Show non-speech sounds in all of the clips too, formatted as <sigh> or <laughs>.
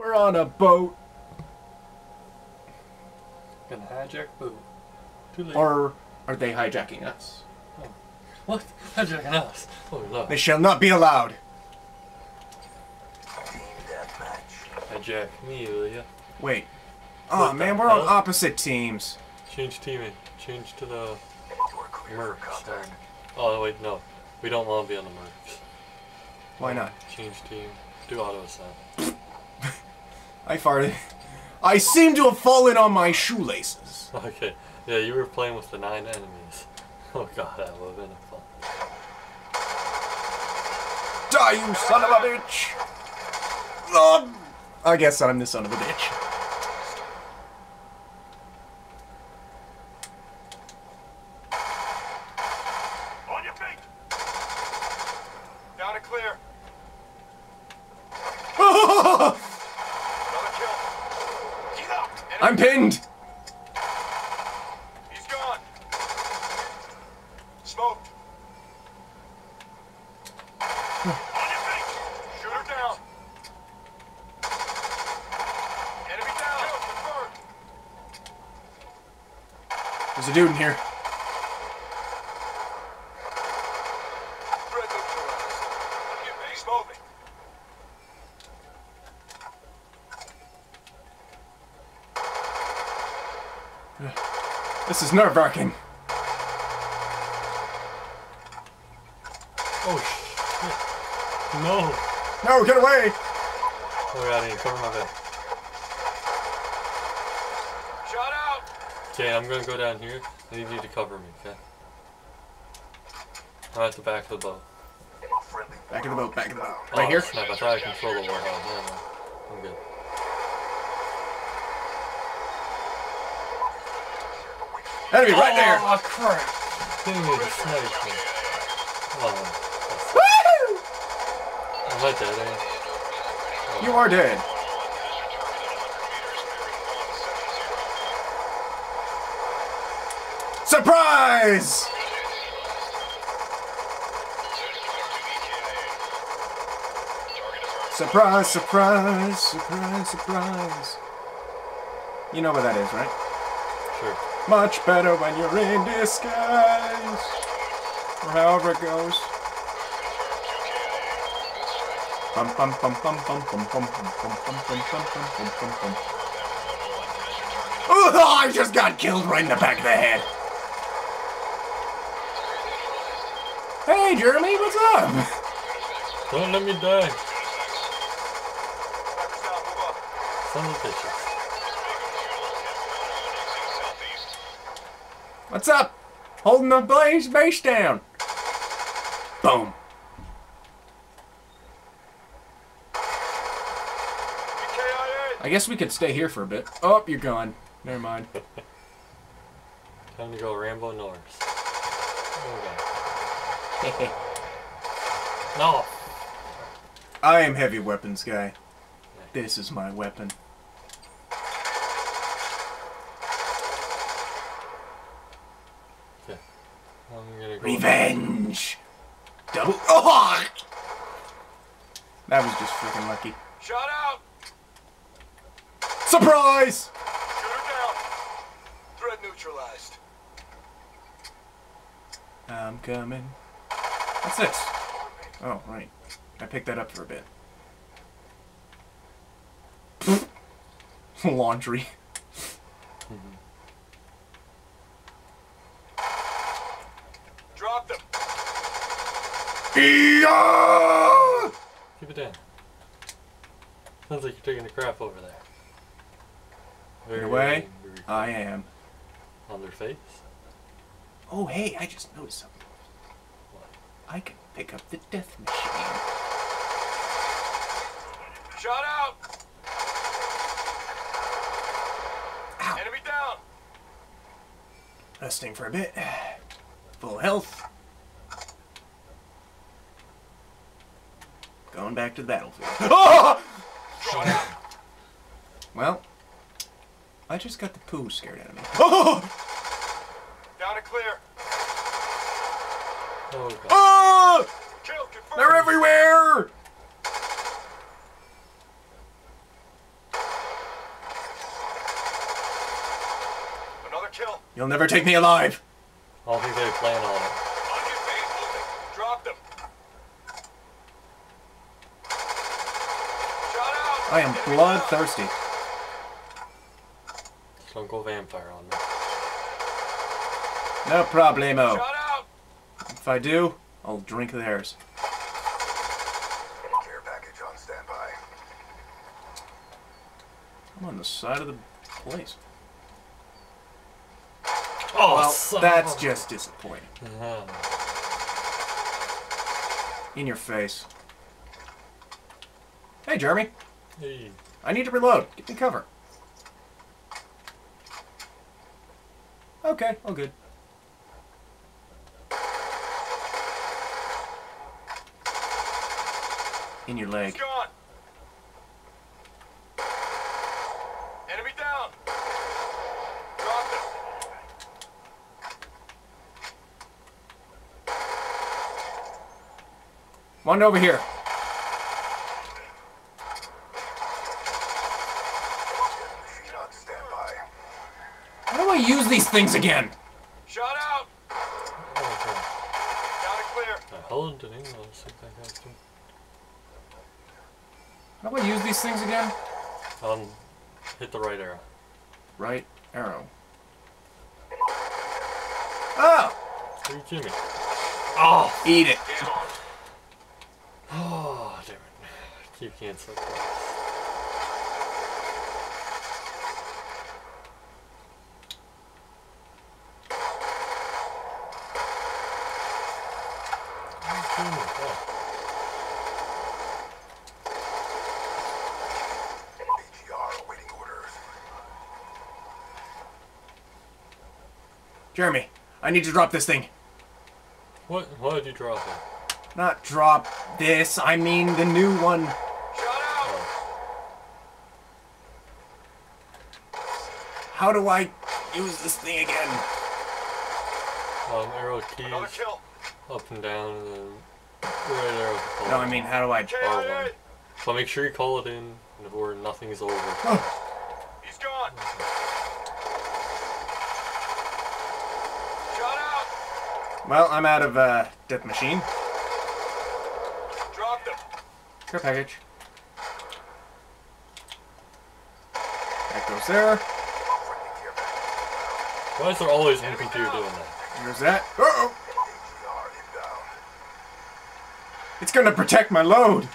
We're on a boat. Gonna hijack boat. Too late. Or are they hijacking us? Oh. what? <laughs> Hijacking us? Oh lord. They shall not be allowed. Hijack me, will ya? Wait. Oh What the man, we're on opposite teams. Change teaming. Change to the mercs. Oh wait, no. We don't want to be on the mercs. Why not? Change team. Do auto assign. I farted. I seem to have fallen on my shoelaces. Okay. Yeah, you were playing with the nine enemies. <laughs> Oh god, that would have been fun. Die, you son of a bitch! Oh, I guess I'm the son of a bitch. On your feet. Down and clear. Another kill. He's up. Enemy I'm pinned! He's gone. Smoked. On your feet. Shoot her down. Enemy down. There's a dude in here. Threat neutralized. He's moving. This is nerve wracking. Oh shit. No. No, get away! Oh god, I need to cover my back. Shot out. Okay, I'm gonna go down here. I need you to cover me, okay? I'm at the back of the boat. Back in the boat, back in the boat. Oh, Right here? Snap, I thought I controlled the warhead. No, no. I'm good. Enemy right there! Oh, crap! Even snipe me. Oh, Woo! am I dead, eh? You are dead. Surprise! Surprise, surprise, surprise, surprise. You know what that is, right? Sure. Much better when you're in disguise. Or however it goes. Oh, I just got killed right in the back of the head. Hey, Jeremy, what's up? Don't let me die. Son of a. What's up? Holding the blaze base down. Boom. I guess we could stay here for a bit. Oh, you're gone. Never mind. <laughs> Time to go Rambo Norris. Oh, No! I am heavy weapons guy. This is my weapon. Okay. I'm gonna go. Revenge. Double. Oh! That was just freaking lucky. Shot out. Surprise! Shoot her down. Threat neutralized. I'm coming. What's this? Oh, right. I picked that up for a bit. <laughs> Laundry. Mm-hmm. Dropped him. Yeah! Keep it down. Sounds like you're taking a crap over there. In a way, I am. On their face? Oh, hey, I just noticed something. I can pick up the death machine. Shot out. Ow. Enemy down. Resting for a bit. Full health. Going back to the battlefield. <laughs> Ah! Shut up. Well, I just got the poo scared out of me. Ah! Down and clear. Oh, God. Oh! Kill, They're everywhere! Another kill. You'll never take me alive. I don't think they plan on it. I am Enemy bloodthirsty. Just don't go vampire on me. No down. problemo. Shot out. If I do, I'll drink theirs. Care package on standby. I'm on the side of the place. Oh, Well, son that's of- just disappointing. Yeah. In your face. Hey, Jeremy. Hey. I need to reload. Get me cover. Okay, all good. In your leg. He's gone. Enemy down. Drop them. One over here. Machine on standby. How do I use these things again? Shot out. Oh, okay. Down and clear. The hell did anyone else think that guy too? How do I use these things again? Um, hit the right arrow. Right arrow. Oh! Are you kidding me? Oh! Eat it. Oh, damn it. Keep canceling. AGR awaiting orders. Jeremy, I need to drop this thing. What? Why did you drop it? Not drop this, I mean the new one. Shot out. Oh, How do I use this thing again? um, arrow Another keys kill. up and down, and then right arrow. to call No. I mean, how do I... KIA. So make sure you call it in, or nothing's over. He's gone. Shot out. Well, I'm out of, uh, Death Machine. Drop them. Care package. That goes there. Friendly care package. Why is there always one computer doing that? There's that. Uh-oh! AGR It's gonna protect my load!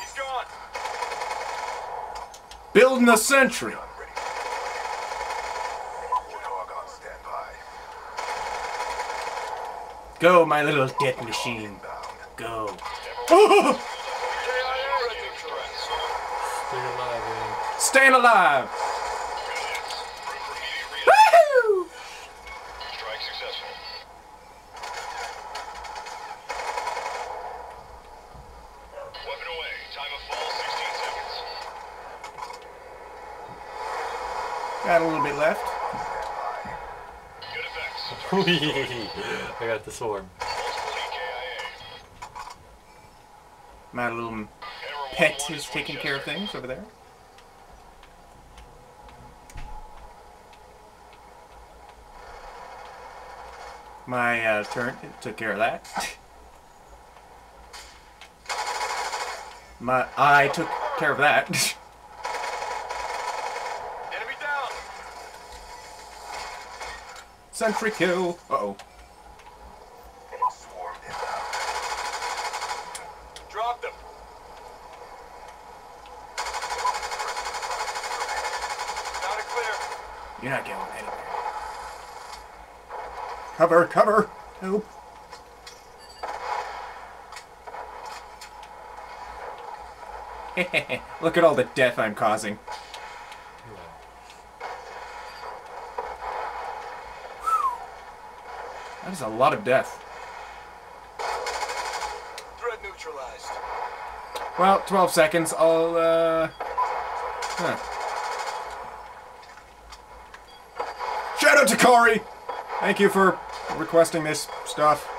He's gone. Building a sentry! Gun ready. On standby. Go, my little death machine. Go. KIA. Red. Stay alive, man. <laughs> Staying alive! Successful. Weapon away. Time of fall 16 seconds. Got a little bit left. Good effects. <laughs> I got the sword. Multiple EKIA. My little pet is taking care of things over there. My uh, turn took care of that. My I took care of that. Enemy down. Sentry kill. Uh oh. Drop them. And clear. You're not going anywhere. Cover, cover, help. <laughs> Look at all the death I'm causing. That is a lot of death. Threat neutralized. Well, 12 seconds. I'll, uh. Huh. Shout out to Corey! Thank you for requesting this stuff.